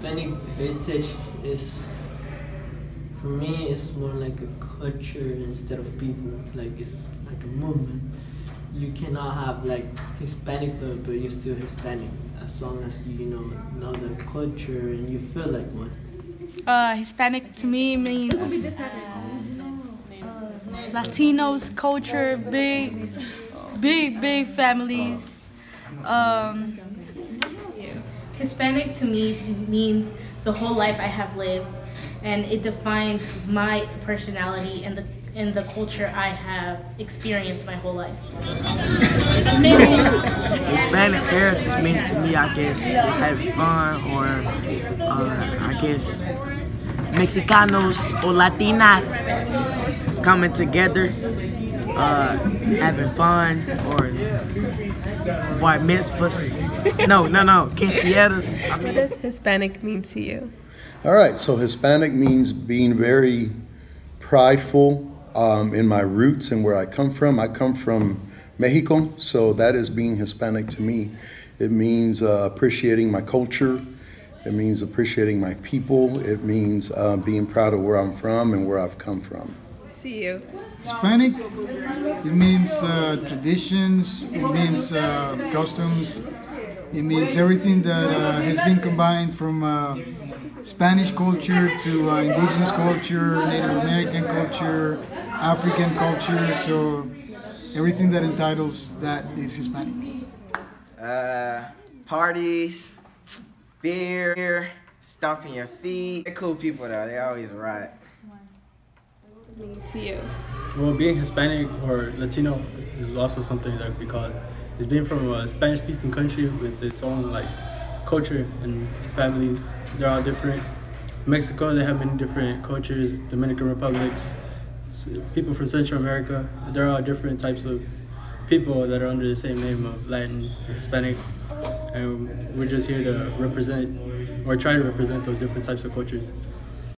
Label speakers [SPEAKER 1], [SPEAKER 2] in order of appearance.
[SPEAKER 1] Hispanic heritage is, for me, it's more like a culture instead of people. Like it's like a movement. You cannot have like Hispanic but, but you're still Hispanic as long as you, you know know the culture and you feel like one.
[SPEAKER 2] Uh, Hispanic to me means Latinos, culture, big, big, big families. Um,
[SPEAKER 3] Hispanic to me means the whole life I have lived, and it defines my personality and the and the culture I have experienced my whole life.
[SPEAKER 4] Hispanic heritage means to me, I guess, just having fun, or uh, I guess Mexicanos or Latinas coming together, uh, having fun, or white mitzvahs. No, no, no, quinceañeras. I
[SPEAKER 5] What does Hispanic mean to you?
[SPEAKER 6] All right, so Hispanic means being very prideful um, in my roots and where I come from. I come from Mexico, so that is being Hispanic to me. It means uh, appreciating my culture. It means appreciating my people. It means uh, being proud of where I'm from and where I've come from.
[SPEAKER 5] To you.
[SPEAKER 7] Hispanic, it means uh, traditions, it means uh, customs, it means everything that uh, has been combined from uh, Spanish culture to uh, indigenous culture, Native American culture, African culture. So everything that entitles that is Hispanic.
[SPEAKER 8] Uh, parties, beer, stomping your feet. They're cool people though. They always right.
[SPEAKER 5] To you.
[SPEAKER 9] Well, being Hispanic or Latino is also something that call it. It's being from a Spanish-speaking country with its own like culture and family. They're all different. Mexico, they have many different cultures. Dominican Republics, people from Central America. They're all different types of people that are under the same name of Latin, or Hispanic, and we're just here to represent or try to represent those different types of cultures.